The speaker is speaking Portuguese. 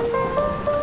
Música